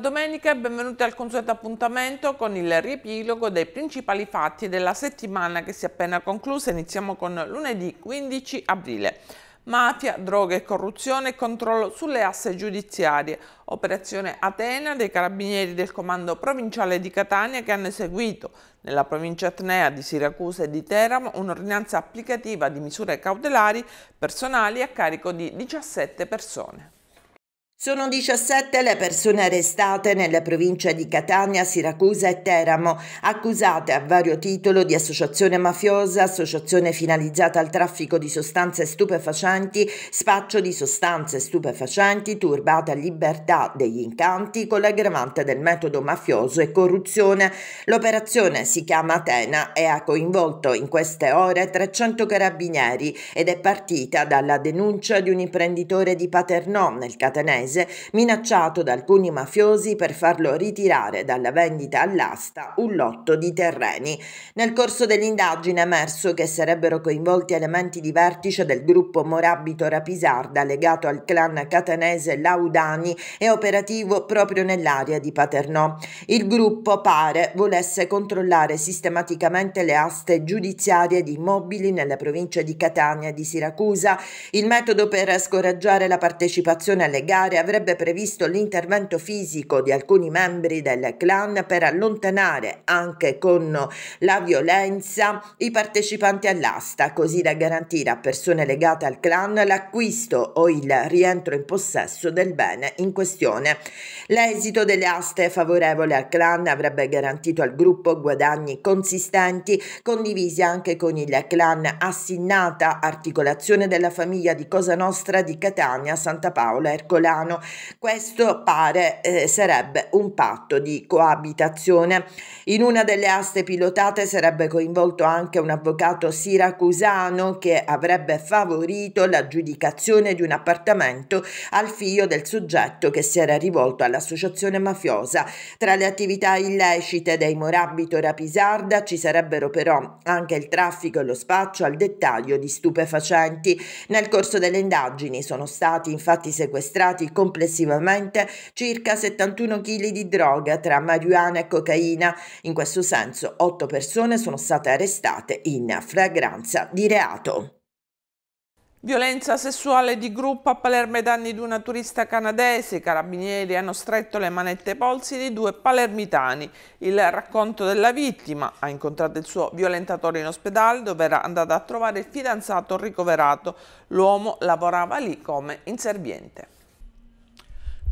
Domenica e benvenuti al consueto appuntamento con il riepilogo dei principali fatti della settimana che si è appena conclusa. Iniziamo con lunedì 15 aprile. Mafia, droga e corruzione e controllo sulle asse giudiziarie. Operazione Atena dei carabinieri del comando provinciale di Catania che hanno eseguito nella provincia etnea di Siracusa e di Teramo un'ordinanza applicativa di misure cautelari personali a carico di 17 persone. Sono 17 le persone arrestate nelle province di Catania, Siracusa e Teramo, accusate a vario titolo di associazione mafiosa, associazione finalizzata al traffico di sostanze stupefacenti, spaccio di sostanze stupefacenti, turbata libertà degli incanti con l'aggravante del metodo mafioso e corruzione. L'operazione si chiama Atena e ha coinvolto in queste ore 300 carabinieri ed è partita dalla denuncia di un imprenditore di Paternò nel Catanese paese minacciato da alcuni mafiosi per farlo ritirare dalla vendita all'asta un lotto di terreni. Nel corso dell'indagine è emerso che sarebbero coinvolti elementi di vertice del gruppo Morabito Rapisarda legato al clan catanese Laudani e operativo proprio nell'area di Paternò. Il gruppo pare volesse controllare sistematicamente le aste giudiziarie di immobili nelle province di Catania e di Siracusa. Il metodo per scoraggiare la partecipazione alle gare avrebbe previsto l'intervento fisico di alcuni membri del clan per allontanare anche con la violenza i partecipanti all'asta, così da garantire a persone legate al clan l'acquisto o il rientro in possesso del bene in questione. L'esito delle aste favorevole al clan avrebbe garantito al gruppo guadagni consistenti, condivisi anche con il clan Assinnata, articolazione della famiglia di Cosa Nostra di Catania, Santa Paola, Ercolano italiano. Questo pare eh, sarebbe un patto di coabitazione. In una delle aste pilotate sarebbe coinvolto anche un avvocato siracusano che avrebbe favorito l'aggiudicazione di un appartamento al figlio del soggetto che si era rivolto all'associazione mafiosa. Tra le attività illecite dei Morabito Rapisarda ci sarebbero però anche il traffico e lo spaccio al dettaglio di stupefacenti. Nel corso delle indagini sono stati infatti sequestrati complessivamente circa 71 kg di droga tra marijuana e cocaina. In questo senso, otto persone sono state arrestate in fragranza di reato. Violenza sessuale di gruppo a Palermo ai danni di una turista canadese. I carabinieri hanno stretto le manette ai polsi di due palermitani. Il racconto della vittima ha incontrato il suo violentatore in ospedale dove era andata a trovare il fidanzato ricoverato. L'uomo lavorava lì come inserviente.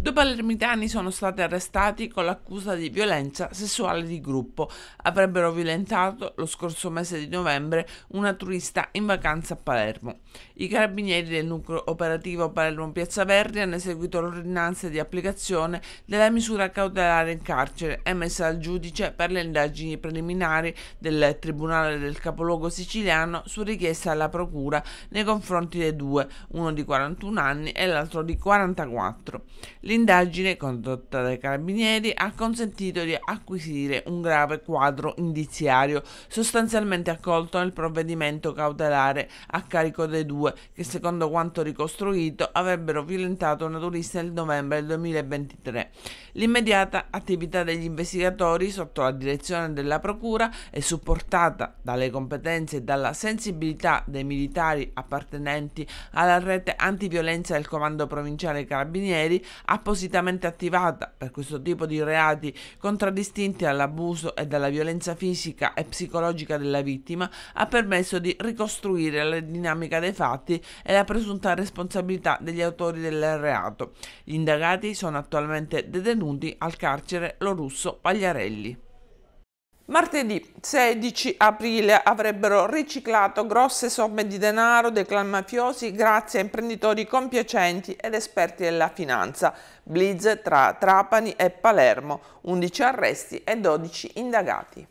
Due palermitani sono stati arrestati con l'accusa di violenza sessuale di gruppo. Avrebbero violentato lo scorso mese di novembre una turista in vacanza a Palermo. I carabinieri del nucleo operativo Palermo Piazza Verdi hanno eseguito l'ordinanza di applicazione della misura cautelare in carcere emessa dal giudice per le indagini preliminari del Tribunale del Capoluogo siciliano su richiesta della procura nei confronti dei due, uno di 41 anni e l'altro di 44. L'indagine condotta dai carabinieri ha consentito di acquisire un grave quadro indiziario sostanzialmente accolto nel provvedimento cautelare a carico dei due che secondo quanto ricostruito avrebbero violentato una turista nel novembre del 2023. L'immediata attività degli investigatori sotto la direzione della procura e supportata dalle competenze e dalla sensibilità dei militari appartenenti alla rete antiviolenza del comando provinciale carabinieri ha appositamente attivata per questo tipo di reati contraddistinti dall'abuso e dalla violenza fisica e psicologica della vittima, ha permesso di ricostruire la dinamica dei fatti e la presunta responsabilità degli autori del reato. Gli indagati sono attualmente detenuti al carcere Lorusso Pagliarelli. Martedì 16 aprile avrebbero riciclato grosse somme di denaro dei clan mafiosi grazie a imprenditori compiacenti ed esperti della finanza. Blitz tra Trapani e Palermo, 11 arresti e 12 indagati.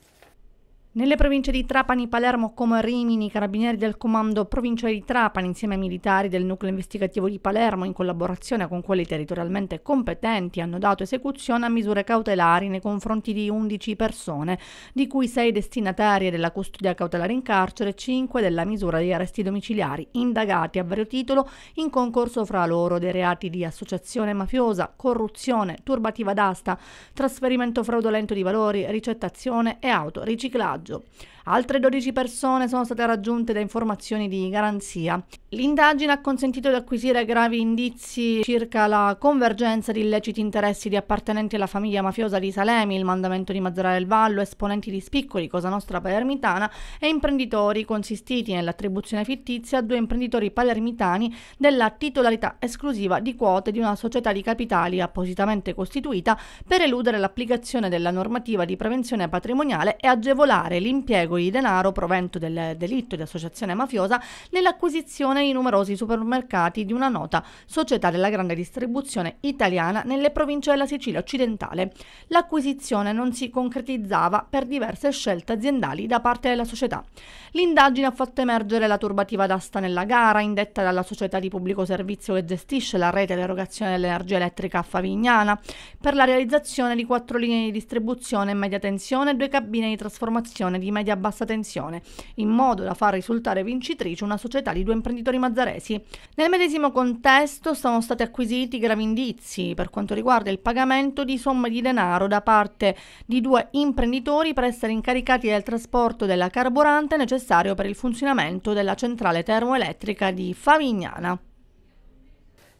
Nelle province di Trapani, Palermo, Como e Rimini, i carabinieri del comando provinciale di Trapani, insieme ai militari del nucleo investigativo di Palermo, in collaborazione con quelli territorialmente competenti, hanno dato esecuzione a misure cautelari nei confronti di 11 persone, di cui 6 destinatarie della custodia cautelare in carcere e 5 della misura di arresti domiciliari, indagati a vario titolo in concorso fra loro dei reati di associazione mafiosa, corruzione, turbativa d'asta, trasferimento fraudolento di valori, ricettazione e autoriciclaggio 없. Altre 12 persone sono state raggiunte da informazioni di garanzia. L'indagine ha consentito di acquisire gravi indizi circa la convergenza di illeciti interessi di appartenenti alla famiglia mafiosa di Salemi, il mandamento di Mazzara del Vallo, esponenti di Spiccoli, Cosa Nostra Palermitana e imprenditori consistiti nell'attribuzione fittizia a due imprenditori palermitani della titolarità esclusiva di quote di una società di capitali appositamente costituita per eludere l'applicazione della normativa di prevenzione patrimoniale e agevolare l'impiego di denaro provento del delitto di associazione mafiosa nell'acquisizione di numerosi supermercati di una nota società della grande distribuzione italiana nelle province della Sicilia occidentale. L'acquisizione non si concretizzava per diverse scelte aziendali da parte della società. L'indagine ha fatto emergere la turbativa d'asta nella gara indetta dalla società di pubblico servizio che gestisce la rete d'erogazione dell'energia elettrica a Favignana per la realizzazione di quattro linee di distribuzione media tensione e due cabine di trasformazione di media bassa tensione, in modo da far risultare vincitrice una società di due imprenditori mazzaresi. Nel medesimo contesto sono stati acquisiti gravi indizi per quanto riguarda il pagamento di somme di denaro da parte di due imprenditori per essere incaricati del trasporto della carburante necessario per il funzionamento della centrale termoelettrica di Favignana.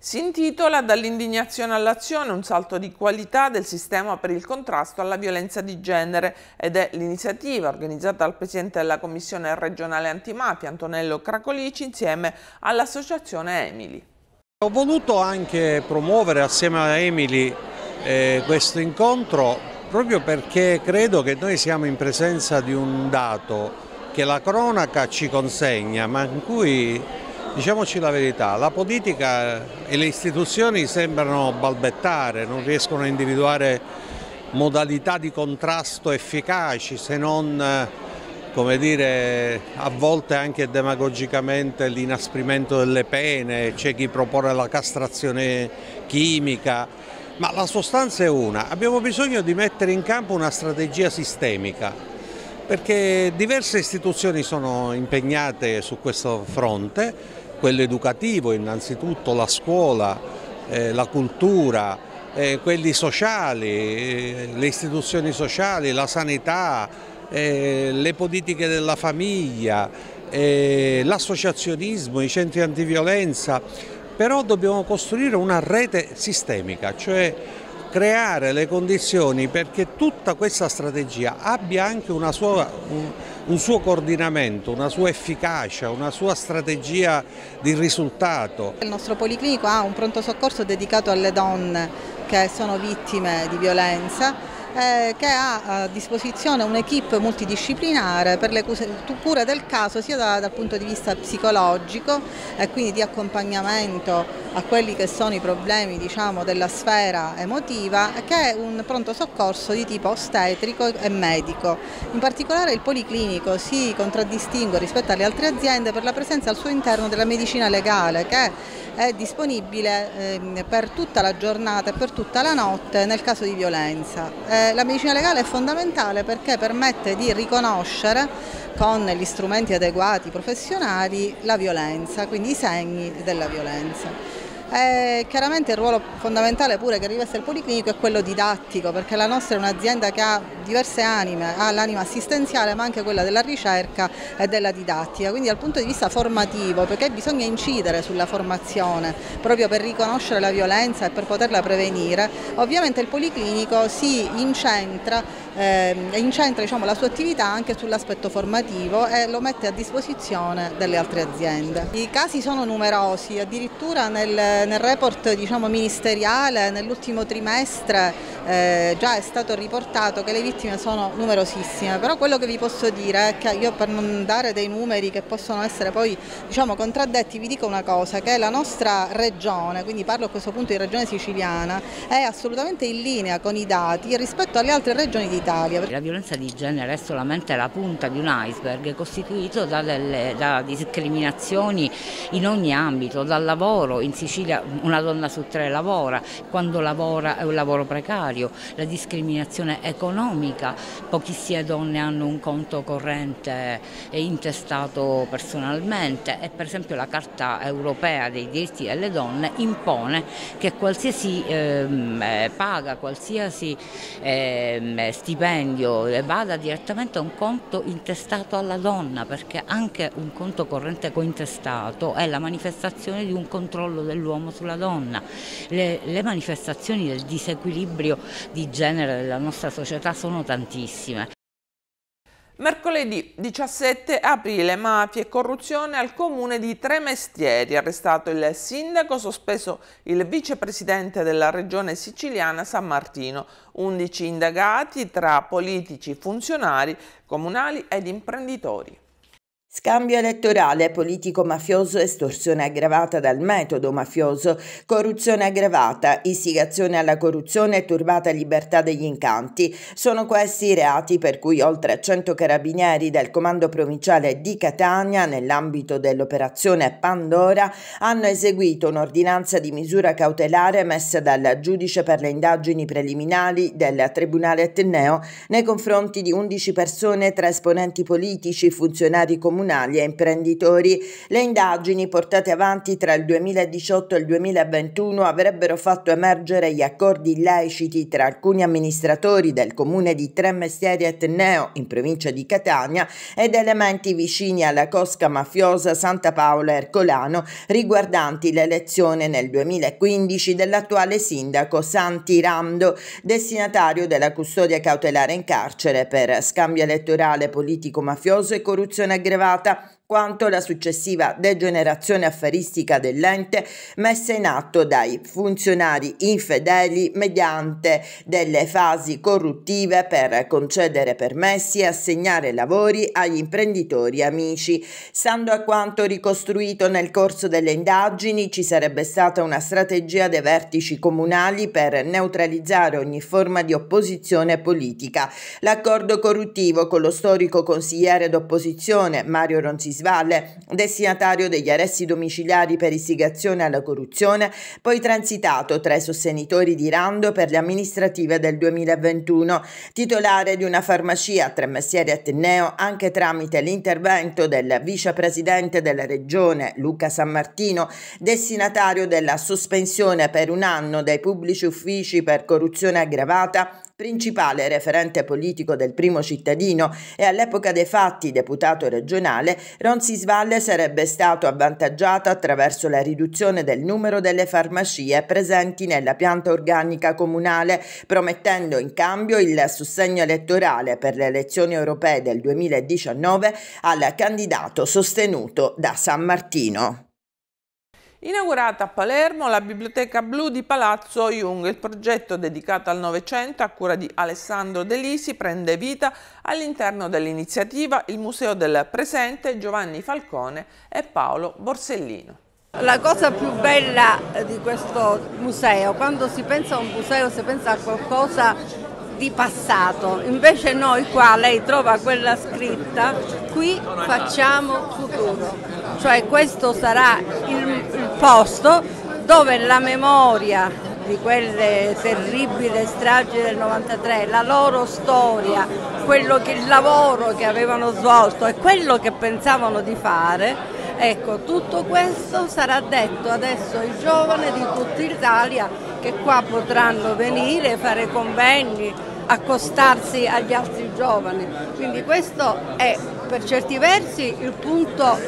Si intitola Dall'indignazione all'azione un salto di qualità del sistema per il contrasto alla violenza di genere ed è l'iniziativa organizzata dal Presidente della Commissione regionale antimafia Antonello Cracolici insieme all'associazione Emili. Ho voluto anche promuovere assieme a Emili eh, questo incontro proprio perché credo che noi siamo in presenza di un dato che la cronaca ci consegna ma in cui Diciamoci la verità, la politica e le istituzioni sembrano balbettare, non riescono a individuare modalità di contrasto efficaci se non come dire, a volte anche demagogicamente l'inasprimento delle pene, c'è chi propone la castrazione chimica, ma la sostanza è una, abbiamo bisogno di mettere in campo una strategia sistemica perché diverse istituzioni sono impegnate su questo fronte, quello educativo innanzitutto, la scuola, eh, la cultura, eh, quelli sociali, eh, le istituzioni sociali, la sanità, eh, le politiche della famiglia, eh, l'associazionismo, i centri antiviolenza, però dobbiamo costruire una rete sistemica, cioè creare le condizioni perché tutta questa strategia abbia anche sua, un, un, suo coordinamento, una sua efficacia, una sua strategia di risultato. Il nostro policlinico ha un pronto soccorso dedicato alle donne che sono vittime di violenza eh, che ha a disposizione un'equipe multidisciplinare per le cure del caso sia da, dal punto di vista psicologico e quindi di accompagnamento a quelli che sono i problemi diciamo, della sfera emotiva che un pronto soccorso di tipo ostetrico e medico. In particolare il policlinico si contraddistingue rispetto alle altre aziende per la presenza al suo interno della medicina legale che è disponibile ehm, per tutta la giornata e per tutta la notte nel caso di violenza. Eh, la medicina legale è fondamentale perché permette di riconoscere con gli strumenti adeguati professionali la violenza, quindi i segni della violenza. Eh, chiaramente il ruolo fondamentale pure che riveste il Policlinico è quello didattico perché la nostra è un'azienda che ha diverse anime, ha l'anima assistenziale ma anche quella della ricerca e della didattica, quindi dal punto di vista formativo perché bisogna incidere sulla formazione proprio per riconoscere la violenza e per poterla prevenire, ovviamente il Policlinico si incentra eh, incentra diciamo, la sua attività anche sull'aspetto formativo e lo mette a disposizione delle altre aziende. I casi sono numerosi, addirittura nel, nel report diciamo, ministeriale nell'ultimo trimestre eh, già è stato riportato che le vittime sono numerosissime, però quello che vi posso dire è che io per non dare dei numeri che possono essere poi diciamo, contraddetti vi dico una cosa, che la nostra regione, quindi parlo a questo punto di regione siciliana, è assolutamente in linea con i dati rispetto alle altre regioni d'Italia Italia. La violenza di genere è solamente la punta di un iceberg costituito da, delle, da discriminazioni in ogni ambito, dal lavoro, in Sicilia una donna su tre lavora, quando lavora è un lavoro precario, la discriminazione economica, pochissime donne hanno un conto corrente intestato personalmente. E per esempio la Carta europea dei diritti delle donne impone che qualsiasi ehm, eh, paga, qualsiasi eh, stipendio vada direttamente a un conto intestato alla donna perché anche un conto corrente cointestato è la manifestazione di un controllo dell'uomo sulla donna. Le, le manifestazioni del disequilibrio di genere della nostra società sono tantissime. Mercoledì 17 aprile, mafia e corruzione al comune di Tremestieri, arrestato il sindaco, sospeso il vicepresidente della regione siciliana San Martino, 11 indagati tra politici, funzionari comunali ed imprenditori. Scambio elettorale, politico mafioso, estorsione aggravata dal metodo mafioso, corruzione aggravata, istigazione alla corruzione e turbata libertà degli incanti. Sono questi i reati per cui oltre 100 carabinieri del comando provinciale di Catania, nell'ambito dell'operazione Pandora, hanno eseguito un'ordinanza di misura cautelare messa dal giudice per le indagini preliminari del Tribunale Etneo nei confronti di 11 persone tra esponenti politici, funzionari comunali comunali e imprenditori. Le indagini portate avanti tra il 2018 e il 2021 avrebbero fatto emergere gli accordi illeciti tra alcuni amministratori del comune di Tremestieri Etneo in provincia di Catania ed elementi vicini alla cosca mafiosa Santa Paola Ercolano riguardanti l'elezione nel 2015 dell'attuale sindaco Santi Rando, destinatario della custodia cautelare in carcere per scambio elettorale politico-mafioso e corruzione aggravata preparata quanto la successiva degenerazione affaristica dell'ente messa in atto dai funzionari infedeli mediante delle fasi corruttive per concedere permessi e assegnare lavori agli imprenditori amici. Stando a quanto ricostruito nel corso delle indagini, ci sarebbe stata una strategia dei vertici comunali per neutralizzare ogni forma di opposizione politica. L'accordo corruttivo con lo storico consigliere d'opposizione Mario Ronzisi Svalle, destinatario degli arresti domiciliari per istigazione alla corruzione, poi transitato tra i sostenitori di Rando per le amministrative del 2021, titolare di una farmacia a tre mestieri Ateneo anche tramite l'intervento del vicepresidente della regione Luca San Martino, destinatario della sospensione per un anno dai pubblici uffici per corruzione aggravata principale referente politico del primo cittadino e all'epoca dei fatti deputato regionale, Roncesvalles sarebbe stato avvantaggiato attraverso la riduzione del numero delle farmacie presenti nella pianta organica comunale, promettendo in cambio il sostegno elettorale per le elezioni europee del 2019 al candidato sostenuto da San Martino. Inaugurata a Palermo la Biblioteca Blu di Palazzo Jung, il progetto dedicato al Novecento a cura di Alessandro De Lisi prende vita all'interno dell'iniziativa il Museo del Presente Giovanni Falcone e Paolo Borsellino. La cosa più bella di questo museo, quando si pensa a un museo si pensa a qualcosa di passato, invece noi qua lei trova quella scritta, qui facciamo futuro, cioè questo sarà il, il posto dove la memoria di quelle terribili stragi del 93, la loro storia, quello che, il lavoro che avevano svolto e quello che pensavano di fare, ecco, tutto questo sarà detto adesso ai giovani di tutta l'Italia che qua potranno venire, fare convegni, accostarsi agli altri giovani. Quindi questo è per certi versi il punto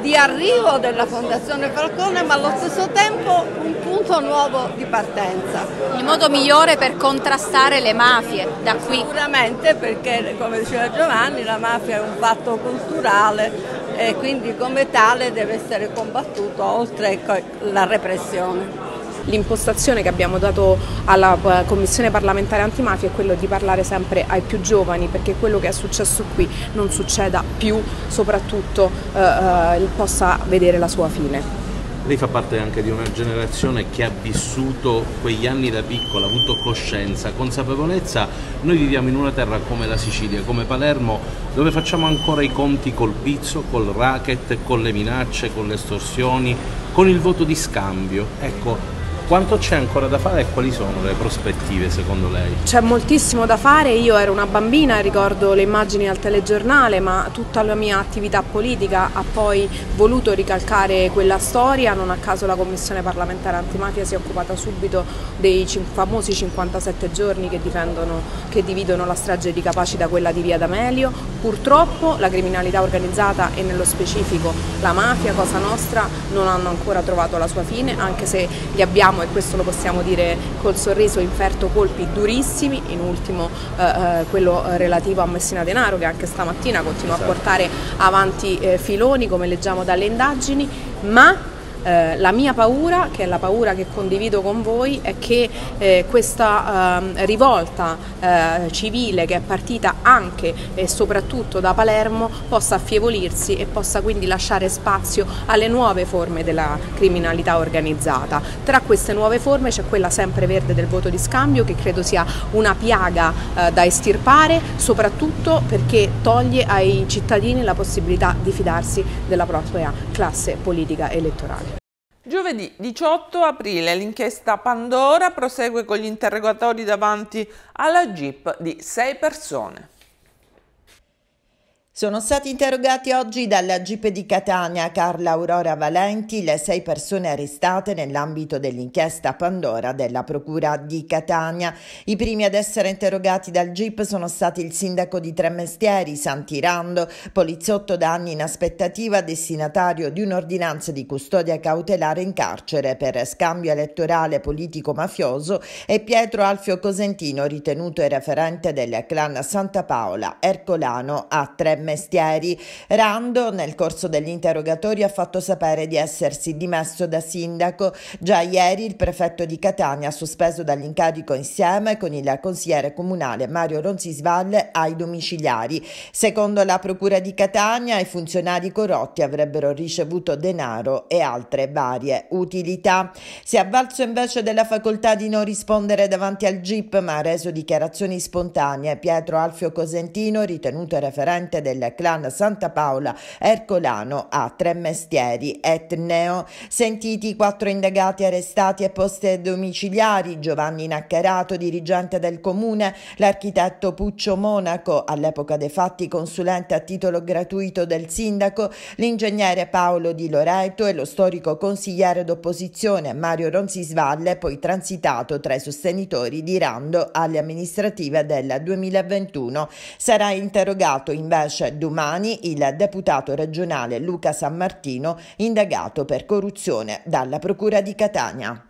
di arrivo della Fondazione Falcone ma allo stesso tempo un punto nuovo di partenza. Il modo migliore per contrastare le mafie da qui? Sicuramente perché come diceva Giovanni la mafia è un fatto culturale e quindi come tale deve essere combattuto oltre alla repressione. L'impostazione che abbiamo dato alla eh, Commissione parlamentare antimafia è quello di parlare sempre ai più giovani perché quello che è successo qui non succeda più, soprattutto eh, eh, possa vedere la sua fine. Lei fa parte anche di una generazione che ha vissuto quegli anni da piccola, ha avuto coscienza, consapevolezza. Noi viviamo in una terra come la Sicilia, come Palermo, dove facciamo ancora i conti col pizzo, col racket, con le minacce, con le estorsioni, con il voto di scambio. Ecco, quanto c'è ancora da fare e quali sono le prospettive secondo lei? C'è moltissimo da fare, io ero una bambina ricordo le immagini al telegiornale, ma tutta la mia attività politica ha poi voluto ricalcare quella storia, non a caso la Commissione parlamentare antimafia si è occupata subito dei famosi 57 giorni che, che dividono la strage di Capaci da quella di Via D'Amelio. Purtroppo la criminalità organizzata e nello specifico la mafia, Cosa Nostra, non hanno ancora trovato la sua fine, anche se li abbiamo e questo lo possiamo dire col sorriso, inferto colpi durissimi, in ultimo eh, eh quello eh, relativo a Messina Denaro che anche stamattina continua esatto. a portare avanti eh, filoni come leggiamo dalle indagini, ma eh, la mia paura, che è la paura che condivido con voi, è che eh, questa eh, rivolta civile che è partita anche e soprattutto da Palermo possa affievolirsi e possa quindi lasciare spazio alle nuove forme della criminalità organizzata. Tra queste nuove forme c'è quella sempre verde del voto di scambio che credo sia una piaga eh, da estirpare, soprattutto perché toglie ai cittadini la possibilità di fidarsi della propria classe politica elettorale. Giovedì 18 aprile l'inchiesta Pandora prosegue con gli interrogatori davanti alla GIP di sei persone. Sono stati interrogati oggi dalla GIP di Catania Carla Aurora Valenti le sei persone arrestate nell'ambito dell'inchiesta Pandora della Procura di Catania. I primi ad essere interrogati dal GIP sono stati il sindaco di Tremestieri, Santirando, poliziotto da anni in aspettativa, destinatario di un'ordinanza di custodia cautelare in carcere per scambio elettorale politico-mafioso e Pietro Alfio Cosentino, ritenuto referente del clan Santa Paola, Ercolano a Tremestieri mestieri. Rando nel corso degli interrogatori ha fatto sapere di essersi dimesso da sindaco. Già ieri il prefetto di Catania ha sospeso dall'incarico insieme con il consigliere comunale Mario Ronzisvalle ai domiciliari. Secondo la procura di Catania i funzionari corrotti avrebbero ricevuto denaro e altre varie utilità. Si è avvalso invece della facoltà di non rispondere davanti al GIP ma ha reso dichiarazioni spontanee Pietro Alfio Cosentino ritenuto referente del del clan Santa Paola Ercolano a tre mestieri etneo. Sentiti i quattro indagati arrestati e poste domiciliari, Giovanni Naccarato, dirigente del comune, l'architetto Puccio Monaco, all'epoca dei fatti consulente a titolo gratuito del sindaco, l'ingegnere Paolo Di Loreto e lo storico consigliere d'opposizione Mario Ronzisvalle, poi transitato tra i sostenitori di Rando alle amministrative del 2021. Sarà interrogato invece invece domani il deputato regionale Luca San Martino, indagato per corruzione dalla Procura di Catania.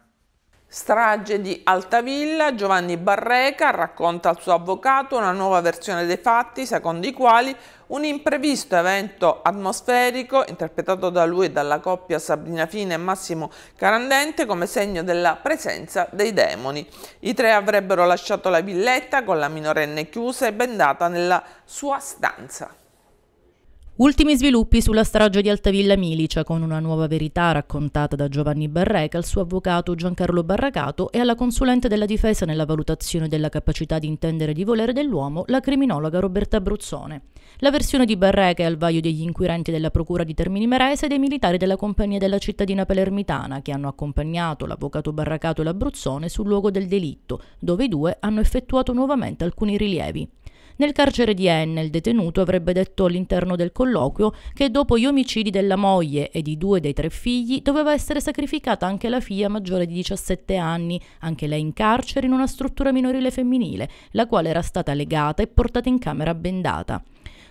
Strage di Altavilla, Giovanni Barreca racconta al suo avvocato una nuova versione dei fatti secondo i quali un imprevisto evento atmosferico interpretato da lui e dalla coppia Sabrina Fine e Massimo Carandente come segno della presenza dei demoni. I tre avrebbero lasciato la villetta con la minorenne chiusa e bendata nella sua stanza. Ultimi sviluppi sulla strage di Altavilla Milicia, con una nuova verità raccontata da Giovanni Barreca al suo avvocato Giancarlo Barracato e alla consulente della difesa nella valutazione della capacità di intendere di volere dell'uomo, la criminologa Roberta Bruzzone. La versione di Barreca è al vaglio degli inquirenti della Procura di Termini Merese e dei militari della compagnia della cittadina palermitana che hanno accompagnato l'avvocato Barracato e la Bruzzone sul luogo del delitto, dove i due hanno effettuato nuovamente alcuni rilievi. Nel carcere di Enne il detenuto avrebbe detto all'interno del colloquio che dopo gli omicidi della moglie e di due dei tre figli doveva essere sacrificata anche la figlia maggiore di 17 anni, anche lei in carcere in una struttura minorile femminile, la quale era stata legata e portata in camera bendata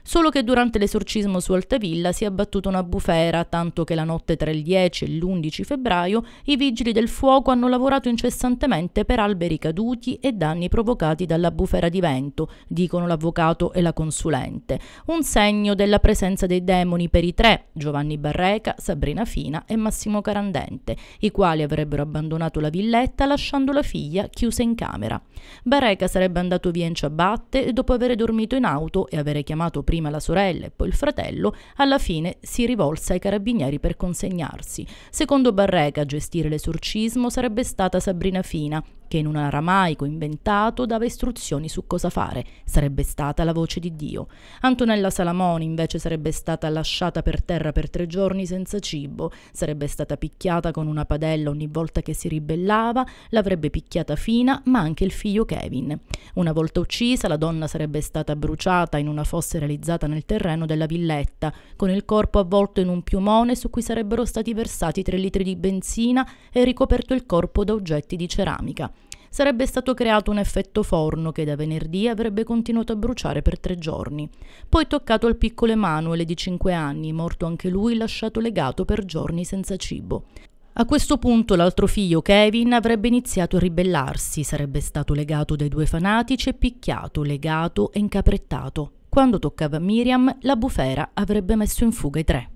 solo che durante l'esorcismo su Altavilla si è abbattuta una bufera, tanto che la notte tra il 10 e l'11 febbraio i vigili del fuoco hanno lavorato incessantemente per alberi caduti e danni provocati dalla bufera di vento, dicono l'avvocato e la consulente. Un segno della presenza dei demoni per i tre, Giovanni Barreca, Sabrina Fina e Massimo Carandente, i quali avrebbero abbandonato la villetta lasciando la figlia chiusa in camera. Barreca sarebbe andato via in ciabatte dopo aver dormito in auto e avere chiamato prima la sorella e poi il fratello, alla fine si rivolse ai carabinieri per consegnarsi. Secondo Barreca, a gestire l'esorcismo sarebbe stata Sabrina Fina, che in un aramaico inventato dava istruzioni su cosa fare. Sarebbe stata la voce di Dio. Antonella Salamoni invece sarebbe stata lasciata per terra per tre giorni senza cibo, sarebbe stata picchiata con una padella ogni volta che si ribellava, l'avrebbe picchiata Fina, ma anche il figlio Kevin. Una volta uccisa, la donna sarebbe stata bruciata in una fossa realizzata nel terreno della villetta, con il corpo avvolto in un piumone su cui sarebbero stati versati tre litri di benzina e ricoperto il corpo da oggetti di ceramica sarebbe stato creato un effetto forno che da venerdì avrebbe continuato a bruciare per tre giorni. Poi toccato al piccolo Emanuele di cinque anni, morto anche lui, lasciato legato per giorni senza cibo. A questo punto l'altro figlio, Kevin, avrebbe iniziato a ribellarsi, sarebbe stato legato dai due fanatici e picchiato, legato e incaprettato. Quando toccava Miriam, la bufera avrebbe messo in fuga i tre.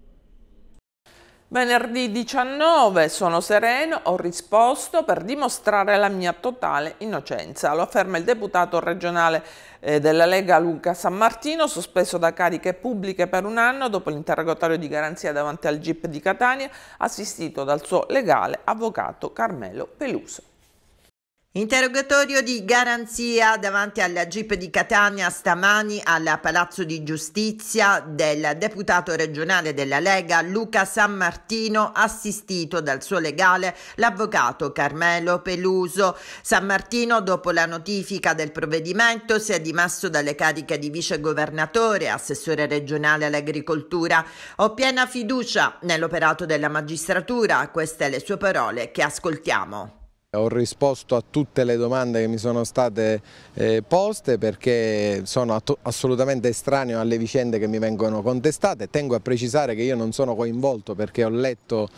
Venerdì 19 sono sereno, ho risposto per dimostrare la mia totale innocenza. Lo afferma il deputato regionale eh, della Lega Luca San Martino, sospeso da cariche pubbliche per un anno dopo l'interrogatorio di garanzia davanti al GIP di Catania, assistito dal suo legale avvocato Carmelo Peluso. Interrogatorio di garanzia davanti alla GIP di Catania stamani al Palazzo di Giustizia del deputato regionale della Lega Luca San Martino assistito dal suo legale l'avvocato Carmelo Peluso. San Martino dopo la notifica del provvedimento si è dimesso dalle cariche di vice governatore e assessore regionale all'agricoltura. Ho piena fiducia nell'operato della magistratura, queste le sue parole che ascoltiamo. Ho risposto a tutte le domande che mi sono state eh, poste perché sono assolutamente estraneo alle vicende che mi vengono contestate. Tengo a precisare che io non sono coinvolto perché ho letto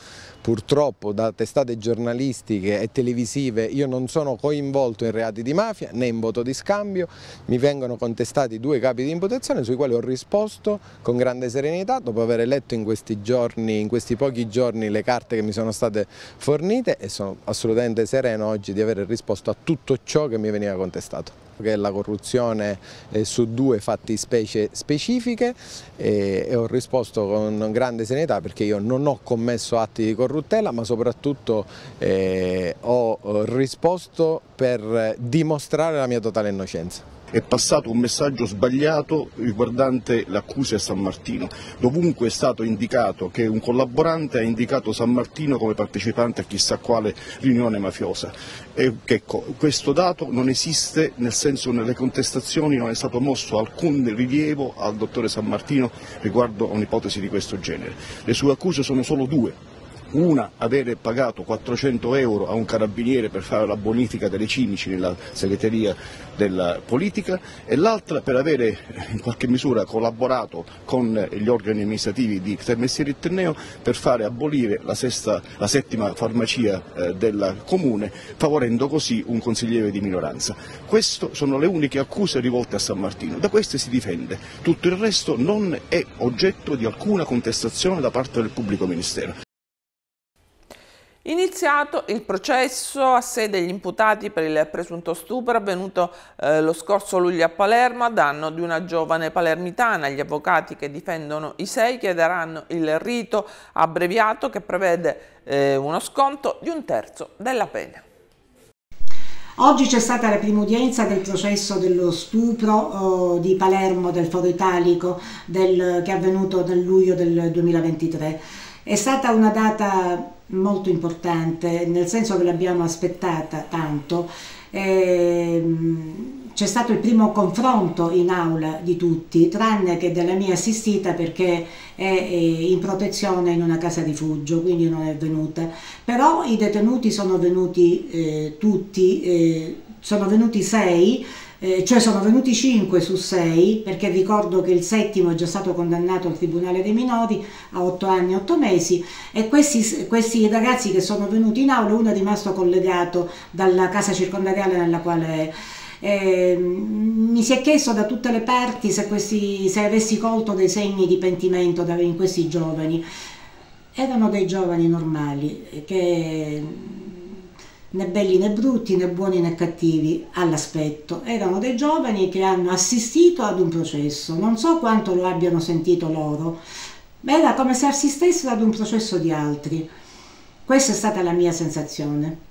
purtroppo da testate giornalistiche e televisive io non sono coinvolto in reati di mafia né in voto di scambio, mi vengono contestati due capi di imputazione sui quali ho risposto con grande serenità dopo aver letto in questi giorni, in questi pochi giorni le carte che mi sono state fornite e sono assolutamente sereno oggi di aver risposto a tutto ciò che mi veniva contestato che è la corruzione eh, su due fatti specie specifiche e, e, ho risposto con grande serenità perché io non ho commesso atti di corruttela ma soprattutto eh, ho risposto per dimostrare la mia totale innocenza è passato un messaggio sbagliato riguardante l'accusa a San Martino. Dovunque è stato indicato che un collaborante ha indicato San Martino come partecipante a chissà quale riunione mafiosa. E ecco, questo dato non esiste, nel senso nelle contestazioni non è stato mosso alcun rilievo al dottore San Martino riguardo a un'ipotesi di questo genere. Le sue accuse sono solo due una avere pagato 400 euro a un carabiniere per fare la bonifica delle cimici nella segreteria della politica e l'altra per avere in qualche misura collaborato con gli organi amministrativi di Termessieri e per fare abolire la, sesta, la settima farmacia eh, del comune favorendo così un consigliere di minoranza. Queste sono le uniche accuse rivolte a San Martino, da queste si difende, tutto il resto non è oggetto di alcuna contestazione da parte del pubblico ministero. Iniziato il processo a sé degli imputati per il presunto stupro avvenuto eh, lo scorso luglio a Palermo a danno di una giovane palermitana. Gli avvocati che difendono i sei chiederanno il rito abbreviato che prevede eh, uno sconto di un terzo della pena. Oggi c'è stata la prima udienza del processo dello stupro oh, di Palermo del Foro Italico del, che è avvenuto nel luglio del 2023. È stata una data molto importante, nel senso che l'abbiamo aspettata tanto. Ehm, c'è stato il primo confronto in aula di tutti, tranne che della mia assistita perché è in protezione in una casa rifugio, quindi non è venuta. Però i detenuti sono venuti eh, tutti, eh, sono venuti sei, eh, cioè sono venuti 5 su 6 perché ricordo che il settimo è già stato condannato al Tribunale dei Minori a 8 anni e 8 mesi e questi, questi, ragazzi che sono venuti in aula, uno è rimasto collegato dalla casa circondariale nella quale. Eh, mi si è chiesto da tutte le parti se, questi, se avessi colto dei segni di pentimento in questi giovani. Erano dei giovani normali che né belli né brutti, né buoni né cattivi all'aspetto. Erano dei giovani che hanno assistito ad un processo, non so quanto lo abbiano sentito loro, ma era come se assistessero ad un processo di altri. Questa è stata la mia sensazione.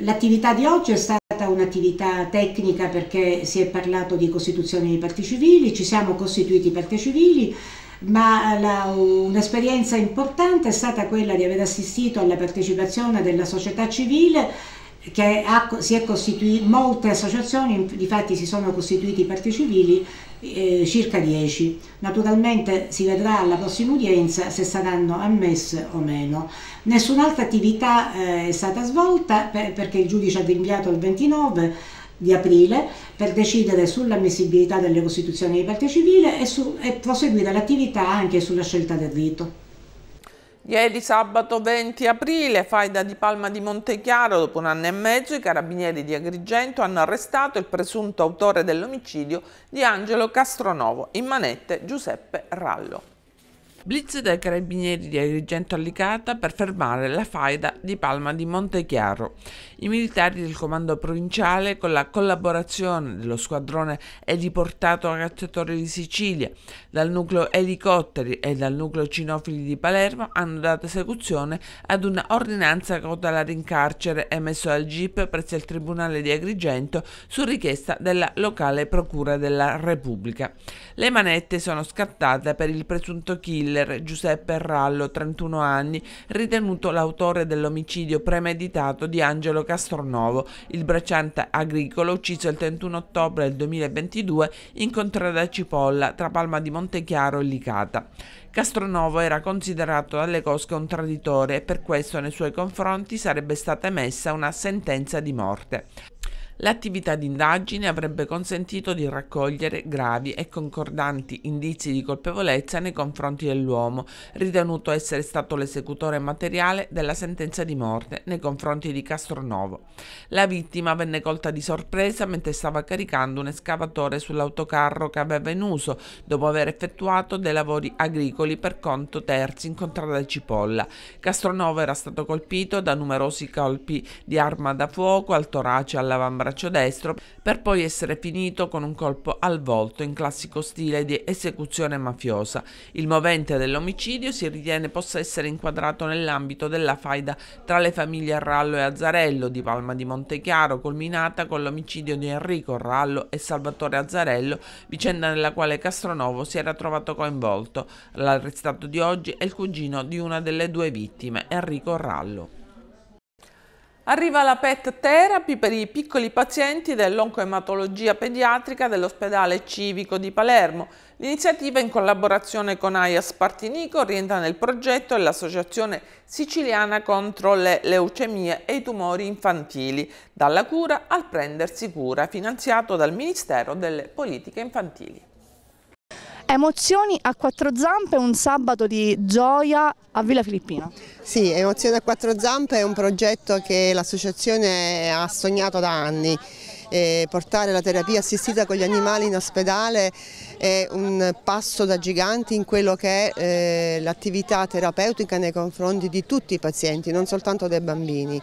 L'attività di oggi è stata un'attività tecnica perché si è parlato di costituzione di parti civili, ci siamo costituiti parti civili, ma un'esperienza importante è stata quella di aver assistito alla partecipazione della società civile che ha, si è costituito, molte associazioni difatti si sono costituiti parti civili, eh, circa 10. Naturalmente si vedrà alla prossima udienza se saranno ammesse o meno. Nessun'altra attività eh, è stata svolta per, perché il giudice ha rinviato il 29 di aprile per decidere sull'ammissibilità delle costituzioni di parte civile e, su, e proseguire l'attività anche sulla scelta del rito. Ieri sabato 20 aprile, faida di Palma di Montechiaro, dopo un anno e mezzo i carabinieri di Agrigento hanno arrestato il presunto autore dell'omicidio di Angelo Castronovo, in manette Giuseppe Rallo. Blitz dai carabinieri di Agrigento Allicata per fermare la faida di Palma di Montechiaro. I militari del comando provinciale, con la collaborazione dello squadrone eliportato cacciatori di Sicilia, dal nucleo elicotteri e dal nucleo cinofili di Palermo, hanno dato esecuzione ad una ordinanza cautelare in carcere emesso dal GIP presso il Tribunale di Agrigento su richiesta della locale Procura della Repubblica. Le manette sono scattate per il presunto killer killer Giuseppe Rallo, 31 anni, ritenuto l'autore dell'omicidio premeditato di Angelo Castronovo, il bracciante agricolo ucciso il 31 ottobre del 2022 in contrada Cipolla tra Palma di Montechiaro e Licata. Castronovo era considerato dalle cosche un traditore e per questo nei suoi confronti sarebbe stata emessa una sentenza di morte. L'attività di indagine avrebbe consentito di raccogliere gravi e concordanti indizi di colpevolezza nei confronti dell'uomo, ritenuto essere stato l'esecutore materiale della sentenza di morte nei confronti di Castronovo. La vittima venne colta di sorpresa mentre stava caricando un escavatore sull'autocarro che aveva in uso, dopo aver effettuato dei lavori agricoli per conto terzi in contrada Cipolla. Castronovo era stato colpito da numerosi colpi di arma da fuoco al torace e all'avambraccio braccio destro per poi essere finito con un colpo al volto in classico stile di esecuzione mafiosa. Il movente dell'omicidio si ritiene possa essere inquadrato nell'ambito della faida tra le famiglie Rallo e Azzarello di Palma di Montechiaro, culminata con l'omicidio di Enrico Rallo e Salvatore Azzarello, vicenda nella quale Castronovo si era trovato coinvolto. L'arrestato di oggi è il cugino di una delle due vittime, Enrico Rallo. Arriva la PET Therapy per i piccoli pazienti dell'oncoematologia pediatrica dell'ospedale civico di Palermo. L'iniziativa in collaborazione con AIA Spartinico rientra nel progetto dell'Associazione Siciliana contro le leucemie e i tumori infantili, dalla cura al prendersi cura, finanziato dal Ministero delle Politiche Infantili. Emozioni a quattro zampe, un sabato di gioia a Villa Filippina. Sì, Emozioni a quattro zampe è un progetto che l'associazione ha sognato da anni. Portare la terapia assistita con gli animali in ospedale è un passo da giganti in quello che è eh, l'attività terapeutica nei confronti di tutti i pazienti, non soltanto dei bambini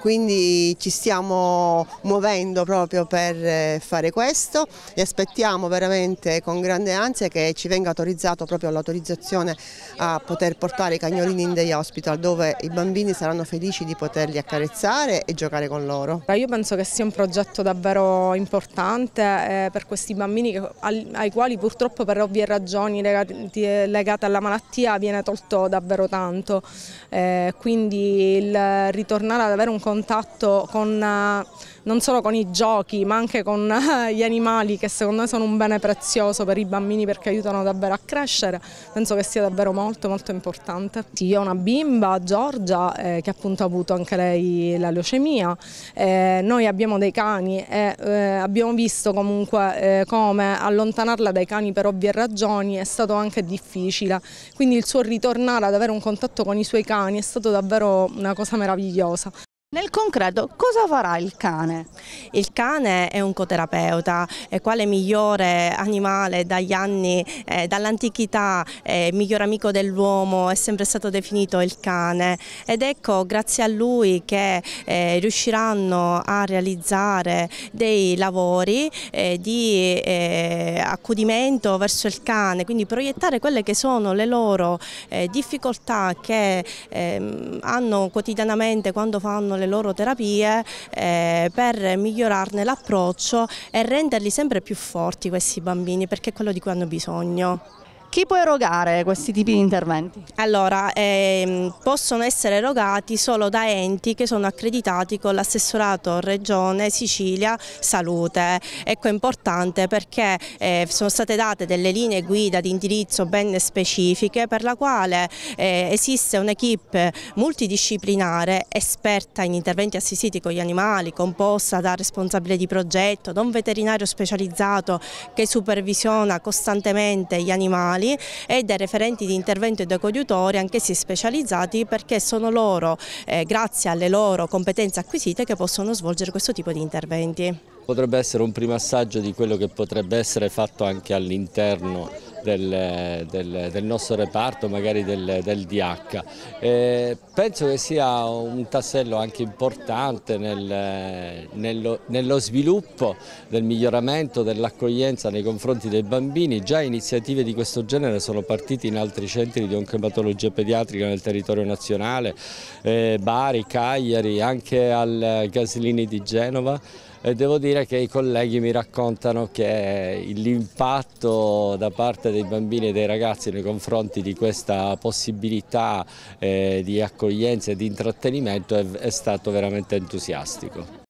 quindi ci stiamo muovendo proprio per eh, fare questo e aspettiamo veramente con grande ansia che ci venga autorizzato proprio l'autorizzazione a poter portare i cagnolini in day hospital dove i bambini saranno felici di poterli accarezzare e giocare con loro. Io penso che sia un progetto davvero importante eh, per questi bambini ai quali purtroppo per ovvie ragioni legate, legate alla malattia viene tolto davvero tanto, eh, quindi il ritornare ad avere un contatto con, eh, non solo con i giochi ma anche con eh, gli animali che secondo me sono un bene prezioso per i bambini perché aiutano davvero a crescere, penso che sia davvero molto molto importante. Sì, io ho una bimba, Giorgia, eh, che appunto ha avuto anche lei la leucemia, eh, noi abbiamo dei cani e eh, abbiamo visto comunque eh, come allontanarla dai cani per ovvie ragioni è stato anche difficile, quindi il suo ritornare ad avere un contatto con i suoi cani è stato davvero una cosa meravigliosa. Nel concreto cosa farà il cane? Il cane è un coterapeuta, è quale migliore animale dagli anni, eh, dall'antichità, eh, miglior amico dell'uomo, è sempre stato definito il cane ed ecco grazie a lui che eh, riusciranno a realizzare dei lavori eh, di eh, accudimento verso il cane, quindi proiettare quelle che sono le loro eh, difficoltà che ehm, hanno quotidianamente quando fanno le loro terapie eh, per migliorarne l'approccio e renderli sempre più forti questi bambini perché è quello di cui hanno bisogno. Chi può erogare questi tipi di interventi? Allora, ehm, possono essere erogati solo da enti che sono accreditati con l'assessorato Regione Sicilia Salute. Ecco è importante perché eh, sono state date delle linee guida di indirizzo ben specifiche per la quale eh, esiste un'equipe multidisciplinare esperta in interventi assistiti con gli animali, composta da responsabile di progetto, da un veterinario specializzato che supervisiona costantemente gli animali regionali e dai referenti di intervento e dei coadiutori anch'essi specializzati perché sono loro, eh, grazie alle loro competenze acquisite, che possono svolgere questo tipo di interventi. Potrebbe essere un primo assaggio di quello che potrebbe essere fatto anche all'interno del, del, del, nostro reparto, magari del, del DH. Eh, penso che sia un tassello anche importante nel, nello, nello, sviluppo del miglioramento dell'accoglienza nei confronti dei bambini. Già iniziative di questo genere sono partite in altri centri di oncoematologia pediatrica nel territorio nazionale, eh, Bari, Cagliari, anche al Gaslini di Genova e devo dire che i colleghi mi raccontano che l'impatto da parte dei bambini e dei ragazzi nei confronti di questa possibilità eh, di accoglienza e di intrattenimento è, è stato veramente entusiastico.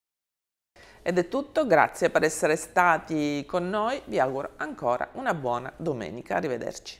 Ed è tutto, grazie per essere stati con noi, vi auguro ancora una buona domenica, arrivederci.